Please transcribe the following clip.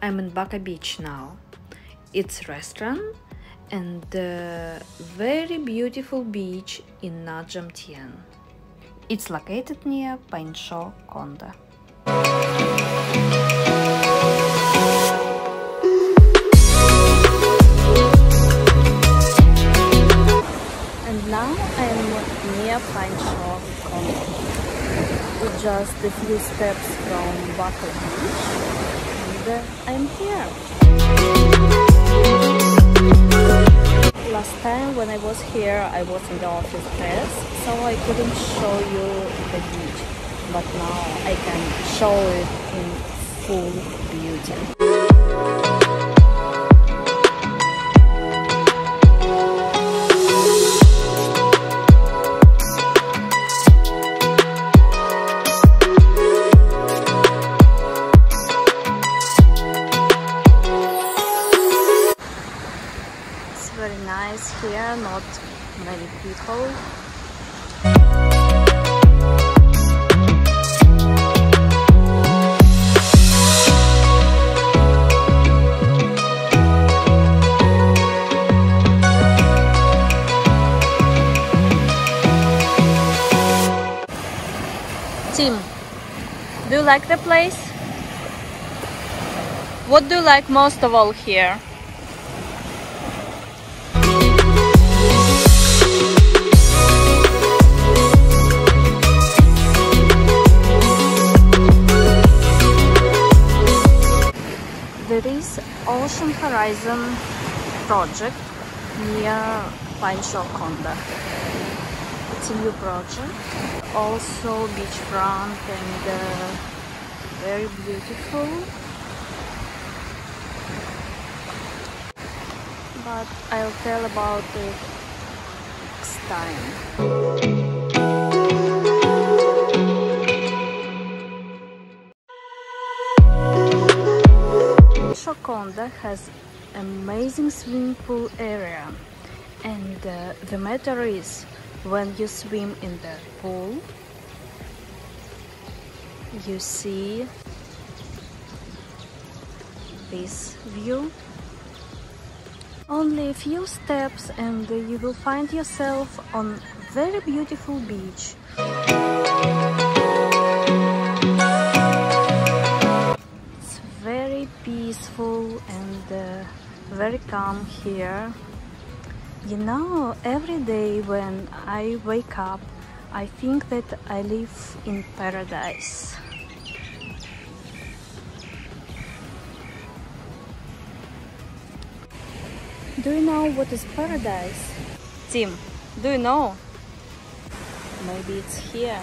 I'm in Baka Beach now. It's restaurant and very beautiful beach in Trang Tien. It's located near Painsho Konda. And now I'm near Painsho Konda. It's just a few steps from Baka Beach I'm here. Last time when I was here I was in the office dress so I couldn't show you the beach but now I can show it in full beauty. Nice here, not many people. Tim, do you like the place? What do you like most of all here? There is Ocean Horizon project near Pine Painsho Konda. It's a new project, also beachfront and uh, very beautiful. But I'll tell about it next time. Shore Condo has amazing swimming pool area. And uh, the matter is when you swim in the pool you see this view. Only a few steps and you will find yourself on very beautiful beach peaceful and uh, very calm here. You know every day when i wake up i think that i live in paradise. Do you know what is paradise? Tim do you know? Maybe it's here